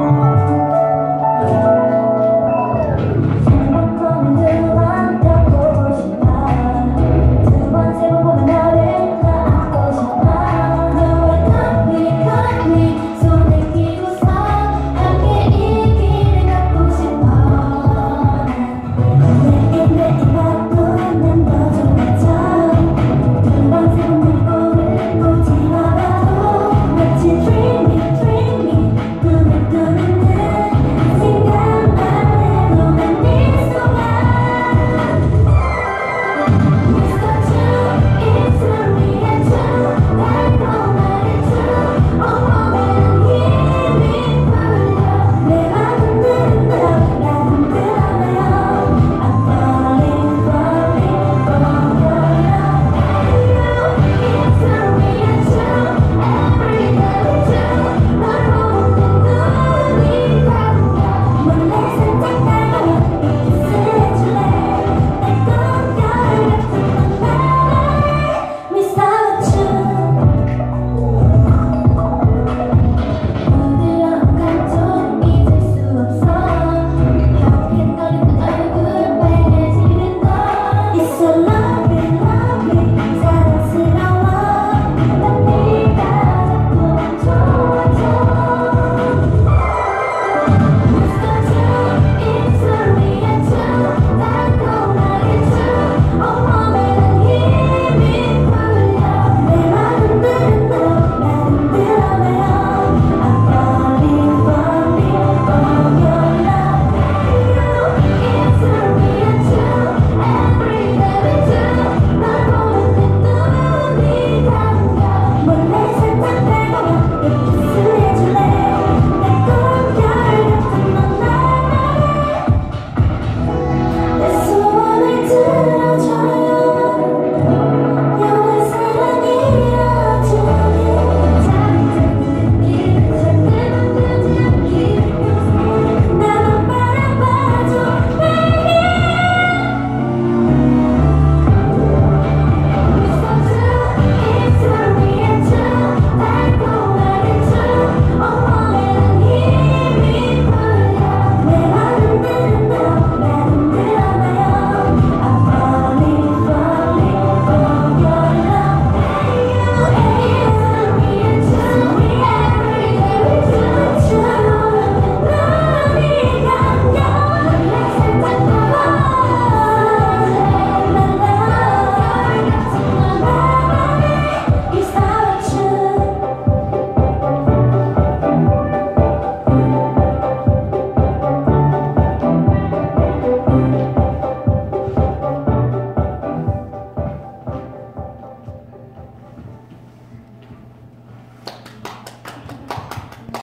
Oh.